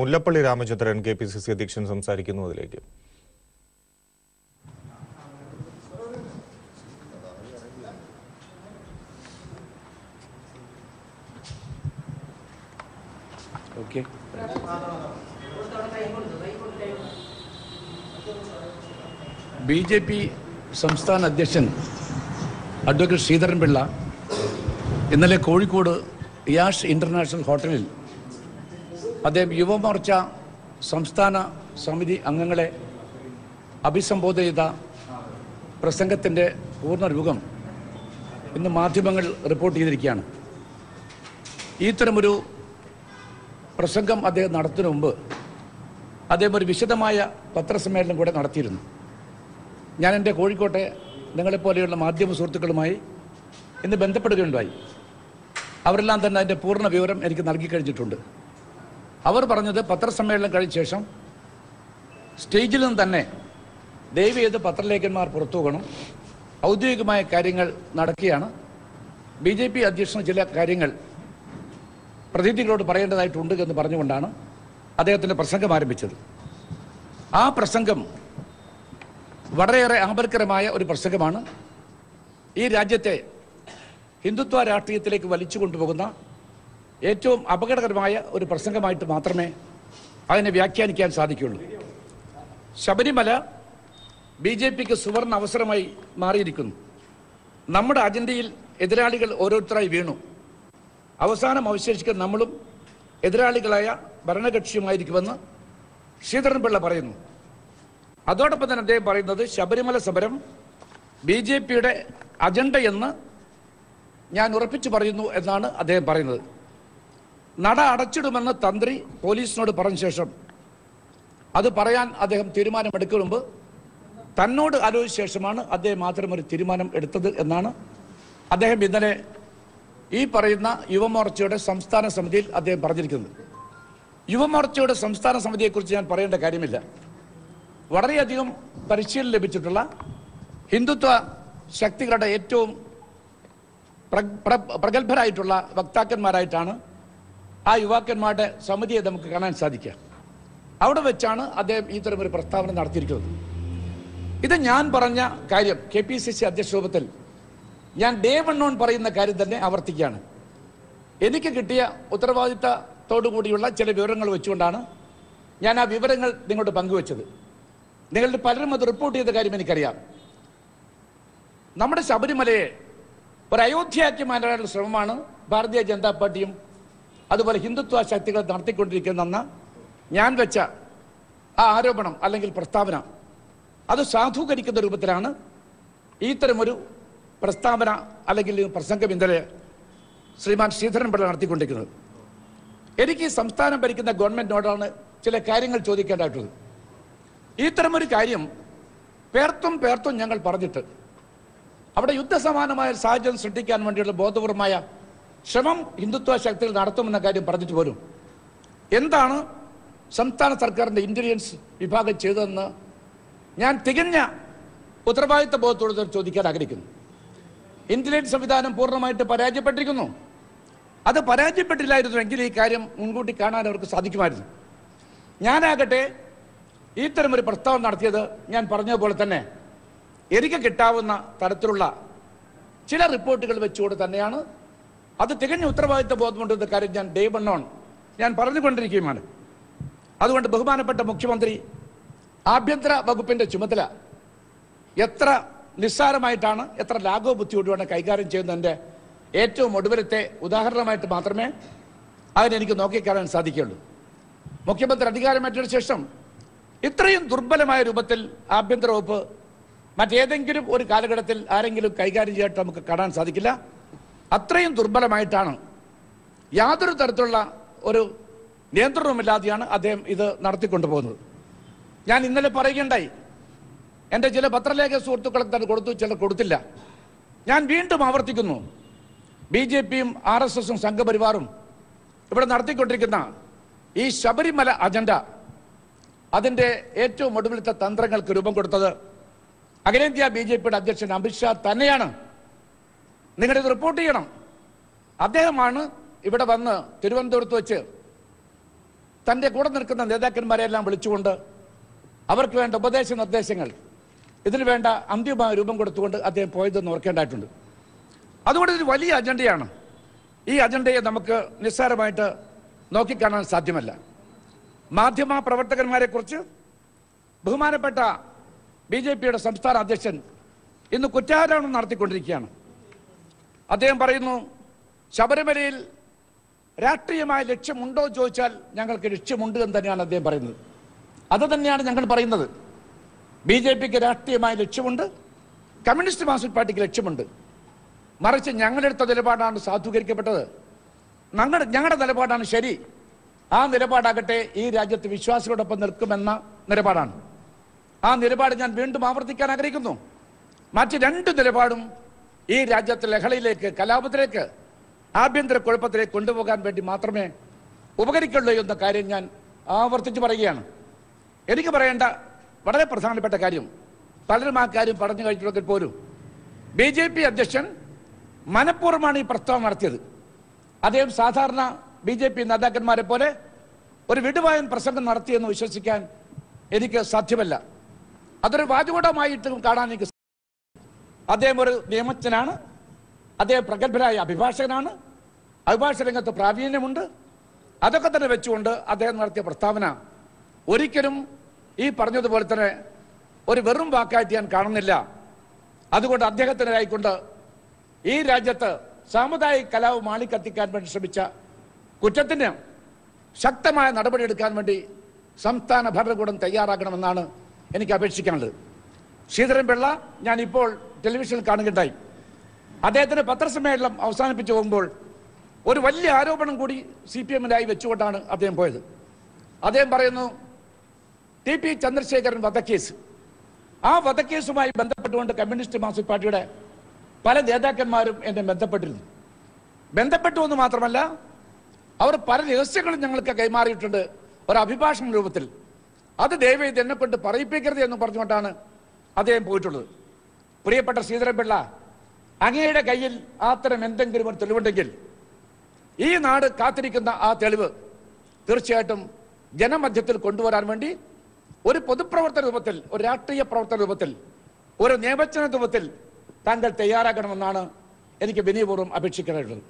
Mullappally Ramachandran K P C C അധ്യക്ഷൻ സംസാരിക്കുന്നു അതിലേക്ക്. ഓക്കെ ബി ജെ പി സംസ്ഥാന അധ്യക്ഷൻ അഡ്വക്കേറ്റ് ശ്രീധരൻപിള്ള ഇന്നലെ കോഴിക്കോട് യാഷ് ഇന്റർനാഷണൽ ഹോട്ടലിൽ അദ്ദേഹം യുവമോർച്ച സംസ്ഥാന സമിതി അംഗങ്ങളെ അഭിസംബോധന ചെയ്ത പ്രസംഗത്തിന്റെ പൂർണരൂപം ഇന്ന് മാധ്യമങ്ങൾ റിപ്പോർട്ട് ചെയ്തിരിക്കുകയാണ്. ഇത്തരമൊരു പ്രസംഗം അദ്ദേഹം നടത്തുന്നതിന് മുമ്പ് അദ്ദേഹം ഒരു വിശദമായ പത്രസമ്മേളനം കൂടെ നടത്തിയിരുന്നു. ഞാൻ എന്റെ കോഴിക്കോട്ടെ നിങ്ങളെപ്പോലെയുള്ള മാധ്യമ സുഹൃത്തുക്കളുമായി ഇന്ന് ബന്ധപ്പെടുകയുണ്ടായി. അവരെല്ലാം തന്നെ അതിന്റെ പൂർണ വിവരം എനിക്ക് നൽകി കഴിഞ്ഞിട്ടുണ്ട്. അവർ പറഞ്ഞത് പത്രസമ്മേളനം കഴിഞ്ഞ ശേഷം സ്റ്റേജിൽ നിന്ന് തന്നെ ദയവ് ചെയ്ത് പത്രലേഖന്മാർ പുറത്തു പോകണം. ഔദ്യോഗികമായ കാര്യങ്ങൾ നടക്കുകയാണ്. ബി ജെ പി അധ്യക്ഷന് ചില കാര്യങ്ങൾ പ്രതിനിധികളോട് പറയേണ്ടതായിട്ടുണ്ട് എന്ന് പറഞ്ഞുകൊണ്ടാണ് അദ്ദേഹത്തിന്റെ പ്രസംഗം ആരംഭിച്ചത്. ആ പ്രസംഗം വളരെയേറെ ആപൽക്കരമായ ഒരു പ്രസംഗമാണ്. ഈ രാജ്യത്തെ ഹിന്ദുത്വ രാഷ്ട്രീയത്തിലേക്ക് വലിച്ചു കൊണ്ടുപോകുന്ന ഏറ്റവും അപകടകരമായ ഒരു പ്രസംഗമായിട്ട് മാത്രമേ അതിനെ വ്യാഖ്യാനിക്കാൻ സാധിക്കുകയുള്ളൂ ശബരിമല ബി ജെ പിക്ക് സുവർണ അവസരമായി മാറിയിരിക്കുന്നു. നമ്മുടെ അജണ്ടയിൽ എതിരാളികൾ ഓരോരുത്തരായി വീണു. അവസാനം അവശേഷിക്കുന്ന നമ്മളും എതിരാളികളായ ഭരണകക്ഷിയുമായിരിക്കുമെന്ന് ശ്രീധരൻപിള്ള പറയുന്നു. അതോടൊപ്പം തന്നെ അദ്ദേഹം പറയുന്നത് ശബരിമല സമരം ബി ജെ പിയുടെ അജണ്ടയെന്ന് ഞാൻ ഉറപ്പിച്ചു പറയുന്നു എന്നാണ് അദ്ദേഹം പറയുന്നത്. നട അടച്ചിടുമെന്ന് തന്ത്രി പോലീസിനോട് പറഞ്ഞ ശേഷം അത് പറയാൻ അദ്ദേഹം തീരുമാനമെടുക്കും മുമ്പ് തന്നോട് ആലോചിച്ച ശേഷമാണ് അദ്ദേഹം മാത്രം ഒരു തീരുമാനം എടുത്തത് എന്നാണ് അദ്ദേഹം ഇന്നലെ ഈ പറയുന്ന യുവമോർച്ചയുടെ സംസ്ഥാന സമിതിയിൽ അദ്ദേഹം പറഞ്ഞിരിക്കുന്നത്. യുവമോർച്ചയുടെ സംസ്ഥാന സമിതിയെക്കുറിച്ച് ഞാൻ പറയേണ്ട കാര്യമില്ല. വളരെയധികം പരിശീലനം ലഭിച്ചിട്ടുള്ള ഹിന്ദുത്വ ശക്തികളുടെ ഏറ്റവും പ്ര- പ്ര- പ്രഗത്ഭരായിട്ടുള്ള വക്താക്കന്മാരായിട്ടാണ് ആ യുവാക്കന്മാരുടെ സമിതിയെ നമുക്ക് കാണാൻ സാധിക്കുക അവിടെ വെച്ചാണ് അദ്ദേഹം ഈ തരം ഒരു പ്രസ്താവന നടത്തിയിരിക്കുന്നത്. ഇത് ഞാൻ പറഞ്ഞ കാര്യം കെ പി സി സി അധ്യക്ഷ രൂപത്തിൽ ഞാൻ ഡേ വണ്ണോൺ പറയുന്ന കാര്യം തന്നെ ആവർത്തിക്കുകയാണ്. എനിക്ക് കിട്ടിയ ഉത്തരവാദിത്തത്തോടു കൂടിയുള്ള ചില വിവരങ്ങൾ വെച്ചുകൊണ്ടാണ് ഞാൻ ആ വിവരങ്ങൾ നിങ്ങളോട് പങ്കുവച്ചത്. നിങ്ങളുടെ പലരും അത് റിപ്പോർട്ട് ചെയ്ത കാര്യം എനിക്കറിയാം. നമ്മുടെ ശബരിമലയെ ഒരു അയോധ്യയാക്കി മാറ്റാനുള്ള ശ്രമമാണ് ഭാരതീയ ജനതാ പാർട്ടിയും അതുപോലെ ഹിന്ദുത്വ ശക്തികൾ നടത്തിക്കൊണ്ടിരിക്കുന്ന ഞാൻ വെച്ച ആ ആരോപണം അല്ലെങ്കിൽ പ്രസ്താവന അത് സാധൂകരിക്കുന്ന രൂപത്തിലാണ് ഇത്തരമൊരു പ്രസ്താവന അല്ലെങ്കിൽ പ്രസംഗം ഇന്നലെ ശ്രീമാൻ ശ്രീധരൻപിള്ള നടത്തിക്കൊണ്ടിരിക്കുന്നത്. എനിക്ക് ഈ സംസ്ഥാനം ഭരിക്കുന്ന ഗവൺമെന്റിനോടാണ് ചില കാര്യങ്ങൾ ചോദിക്കേണ്ടതായിട്ടുള്ളത്. ഇത്തരമൊരു കാര്യം പേർത്തും പേർത്തും ഞങ്ങൾ പറഞ്ഞിട്ട് അവിടെ യുദ്ധസമാനമായ സാഹചര്യം സൃഷ്ടിക്കാൻ വേണ്ടിയുള്ള ബോധപൂർവമായ ശ്രമം ഹിന്ദുത്വ ശക്തികൾ നടത്തുമെന്ന കാര്യം പറഞ്ഞിട്ട് പോലും എന്താണ് സംസ്ഥാന സർക്കാരിന്റെ ഇന്റലിജൻസ് വിഭാഗം ചെയ്തതെന്ന് ഞാൻ തികഞ്ഞ ഉത്തരവാദിത്ത ബോധത്തോട് ചോദിക്കാൻ ആഗ്രഹിക്കുന്നു. ഇന്റലിജൻസ് സംവിധാനം പൂർണമായിട്ട് പരാജയപ്പെട്ടിരിക്കുന്നു. അത് പരാജയപ്പെട്ടില്ലായിരുന്നുവെങ്കിൽ ഈ കാര്യം മുൻകൂട്ടി കാണാൻ അവർക്ക് സാധിക്കുമായിരുന്നു. ഞാനാകട്ടെ ഇത്തരം ഒരു പ്രസ്താവന നടത്തിയത് ഞാൻ പറഞ്ഞതുപോലെ തന്നെ എനിക്ക് കിട്ടാവുന്ന തരത്തിലുള്ള ചില റിപ്പോർട്ടുകൾ വെച്ചുകൊണ്ട് തന്നെയാണ് അത് തികഞ്ഞ ഉത്തരവാദിത്ത ബോധമുണ്ടെന്ന കാര്യം ഞാൻ ഡേ വണ്ണോൺ ഞാൻ പറഞ്ഞുകൊണ്ടിരിക്കുകയുമാണ്. അതുകൊണ്ട് ബഹുമാനപ്പെട്ട മുഖ്യമന്ത്രി ആഭ്യന്തര വകുപ്പിന്റെ ചുമതല എത്ര നിസ്സാരമായിട്ടാണ് എത്ര ലാഘവ ബുദ്ധിയോടുമാണ് കൈകാര്യം ചെയ്യുന്നതിന്റെ ഏറ്റവും ഒടുവിലത്തെ ഉദാഹരണമായിട്ട് മാത്രമേ അതിനെനിക്ക് നോക്കിക്കാണാൻ സാധിക്കുകയുള്ളൂ. മുഖ്യമന്ത്രി അധികാരമേറ്റതിനു ശേഷം ഇത്രയും ദുർബലമായ രൂപത്തിൽ ആഭ്യന്തര വകുപ്പ് മറ്റേതെങ്കിലും ഒരു കാലഘട്ടത്തിൽ ആരെങ്കിലും കൈകാര്യം ചെയ്തിട്ട് നമുക്ക് കാണാൻ സാധിക്കില്ല. അത്രയും ദുർബലമായിട്ടാണ് യാതൊരു തരത്തിലുള്ള ഒരു നിയന്ത്രണവുമില്ലാതെയാണ് അദ്ദേഹം ഇത് നടത്തിക്കൊണ്ടുപോകുന്നത്. ഞാൻ ഇന്നലെ പറയുകയുണ്ടായി. എന്റെ ചില പത്രലേഖ സുഹൃത്തുക്കൾക്ക് തന്നെ കൊടുത്തു ചിലർ കൊടുത്തില്ല. ഞാൻ വീണ്ടും ആവർത്തിക്കുന്നു. ബി ജെ പിയും ആർ എസ് എസും സംഘപരിവാറും ഇവിടെ നടത്തിക്കൊണ്ടിരിക്കുന്ന ഈ ശബരിമല അജണ്ട അതിന്റെ ഏറ്റവും ഒടുവിലത്തെ തന്ത്രങ്ങൾക്ക് രൂപം കൊടുത്തത് അഖിലേന്ത്യാ ബി ജെ പിയുടെ അധ്യക്ഷൻ അമിത്ഷാ തന്നെയാണ്. നിങ്ങളിത് റിപ്പോർട്ട് ചെയ്യണം. അദ്ദേഹമാണ് ഇവിടെ വന്ന് തിരുവനന്തപുരത്ത് വെച്ച് തന്റെ കൂടെ നിൽക്കുന്ന നേതാക്കന്മാരെല്ലാം വിളിച്ചുകൊണ്ട് അവർക്ക് വേണ്ട ഉപദേശ നിർദ്ദേശങ്ങൾ ഇതിന് വേണ്ട അന്തിമമായ രൂപം കൊടുത്തുകൊണ്ട് അദ്ദേഹം പോയതെന്ന് ഓർക്കേണ്ടതായിട്ടുണ്ട്. അതുകൊണ്ട് ഇത് വലിയ അജണ്ടയാണ്. ഈ അജണ്ടയെ നമുക്ക് നിസ്സാരമായിട്ട് നോക്കിക്കാണാൻ സാധ്യമല്ല. മാധ്യമ പ്രവർത്തകന്മാരെ കുറിച്ച് ബഹുമാനപ്പെട്ട ബി ജെ പിയുടെ സംസ്ഥാന അധ്യക്ഷൻ ഇന്ന് കുറ്റാരോപണം നടത്തിക്കൊണ്ടിരിക്കുകയാണ്. അദ്ദേഹം പറയുന്നു ശബരിമലയിൽ രാഷ്ട്രീയമായ ലക്ഷ്യമുണ്ടോ എന്ന് ചോദിച്ചാൽ ഞങ്ങൾക്ക് ലക്ഷ്യമുണ്ട് എന്ന് തന്നെയാണ് അദ്ദേഹം പറയുന്നത്. അത് തന്നെയാണ് ഞങ്ങൾ പറയുന്നത്. ബി ജെ പിക്ക് രാഷ്ട്രീയമായ ലക്ഷ്യമുണ്ട് കമ്മ്യൂണിസ്റ്റ് മാർക്സിസ്റ്റ് പാർട്ടിക്ക് ലക്ഷ്യമുണ്ട്. മറിച്ച് ഞങ്ങളെടുത്ത നിലപാടാണ് സാധൂകരിക്കപ്പെട്ടത്. ഞങ്ങളുടെ ഞങ്ങളുടെ നിലപാടാണ് ശരി. ആ നിലപാടാകട്ടെ ഈ രാജ്യത്ത് വിശ്വാസികളോടൊപ്പം നിൽക്കുമെന്ന നിലപാടാണ്. ആ നിലപാട് ഞാൻ വീണ്ടും ആവർത്തിക്കാൻ ആഗ്രഹിക്കുന്നു. മറ്റ് രണ്ട് നിലപാടും ഈ രാജ്യത്തെ ലഹളയിലേക്ക് കലാപത്തിലേക്ക് ആഭ്യന്തര കുഴപ്പത്തിലേക്ക് കൊണ്ടുപോകാൻ വേണ്ടി മാത്രമേ ഉപകരിക്കുള്ളൂ എന്ന കാര്യം ഞാൻ ആവർത്തിച്ച് പറയുകയാണ്. എനിക്ക് പറയേണ്ട വളരെ പ്രധാനപ്പെട്ട കാര്യം പലരും ആ കാര്യം പറഞ്ഞു കഴിഞ്ഞിട്ടുണ്ടെങ്കിൽ പോലും ബി ജെ പി അധ്യക്ഷൻ മനഃപൂർവമാണ് ഈ പ്രസ്താവന നടത്തിയത്. അദ്ദേഹം സാധാരണ ബി ജെ പി നേതാക്കന്മാരെ പോലെ ഒരു വിടുവായൻ പ്രസംഗം നടത്തിയെന്ന് വിശ്വസിക്കാൻ എനിക്ക് സാധ്യമല്ല. അതൊരു വാചകൂടമായിട്ടും കാണാൻ എനിക്ക് അദ്ദേഹം ഒരു നിയമജ്ഞനാണ്. അദ്ദേഹം പ്രഗത്ഭരായ അഭിഭാഷകനാണ്. അഭിഭാഷക രംഗത്ത് പ്രാവീണ്യമുണ്ട്. അതൊക്കെ തന്നെ വെച്ചുകൊണ്ട് അദ്ദേഹം നടത്തിയ പ്രസ്താവന ഒരിക്കലും ഈ പറഞ്ഞതുപോലെ തന്നെ ഒരു വെറും വാക്കായിട്ട് ഞാൻ കാണുന്നില്ല. അതുകൊണ്ട് അദ്ദേഹത്തിനായിക്കൊണ്ട് ഈ രാജ്യത്ത് സാമുദായിക കലാവ് മാളിക്കത്തിക്കാൻ വേണ്ടി ശ്രമിച്ച കുറ്റത്തിന് ശക്തമായ നടപടി എടുക്കാൻ വേണ്ടി സംസ്ഥാന ഭരണകൂടം തയ്യാറാക്കണമെന്നാണ് എനിക്ക് അപേക്ഷിക്കാനുള്ളത്. ശ്രീധരൻപിള്ള ഞാൻ ഇപ്പോൾ ടെലിവിഷനിൽ കാണുകയുണ്ടായി. അദ്ദേഹത്തിന്റെ പത്രസമ്മേളനം അവസാനിപ്പിച്ചു പോകുമ്പോൾ ഒരു വലിയ ആരോപണം കൂടി സി പി എമ്മിനായി വെച്ചുകൊണ്ടാണ് അദ്ദേഹം പോയത്. അദ്ദേഹം പറയുന്നു ടി പി ചന്ദ്രശേഖരൻ വധക്കേസ്. ആ വധക്കേസുമായി ബന്ധപ്പെട്ടുകൊണ്ട് കമ്മ്യൂണിസ്റ്റ് മാർക്സിസ്റ്റ് പാർട്ടിയുടെ പല നേതാക്കന്മാരും എന്നെ ബന്ധപ്പെട്ടിരുന്നു. ബന്ധപ്പെട്ടു എന്ന് മാത്രമല്ല അവർ പല രഹസ്യങ്ങളും ഞങ്ങൾക്ക് കൈമാറിയിട്ടുണ്ട് ഒരു അഭിഭാഷണ രൂപത്തിൽ. അത് ദയവേത് എന്നെ കൊണ്ട് പറയിപ്പിക്കരുത് എന്ന് പറഞ്ഞുകൊണ്ടാണ് അദ്ദേഹം പോയിട്ടുള്ളത്. പ്രിയപ്പെട്ട ശ്രീധരൻപിള്ള അങ്ങയുടെ കയ്യിൽ അത്തരം എന്തെങ്കിലും ഒരു തെളിവുണ്ടെങ്കിൽ ഈ നാട് കാത്തിരിക്കുന്ന ആ തെളിവ് തീർച്ചയായിട്ടും ജനമധ്യത്തിൽ കൊണ്ടുവരാൻ വേണ്ടി ഒരു പൊതുപ്രവർത്തന രൂപത്തിൽ ഒരു രാഷ്ട്രീയ പ്രവർത്തന രൂപത്തിൽ ഒരു നിയമചന രൂപത്തിൽ താങ്കൾ തയ്യാറാക്കണമെന്നാണ് എനിക്ക് വിനയപൂർവം അപേക്ഷിക്കാനുള്ളത്.